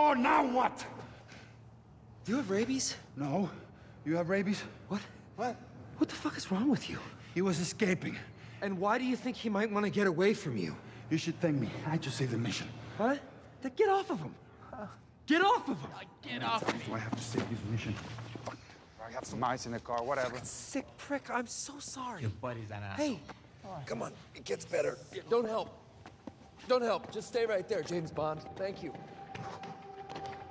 Oh, now what? Do you have rabies? No. You have rabies? What? What? What the fuck is wrong with you? He was escaping. And why do you think he might want to get away from you? You should thank me. I just saved the mission. What? Then get off of him. Get off of him. Get off me. Do I have to save his mission. I got some ice in the car, whatever. Sick prick. I'm so sorry. Your buddy's an asshole. Hey, come on. It gets better. Don't help. Don't help. Just stay right there, James Bond. Thank you.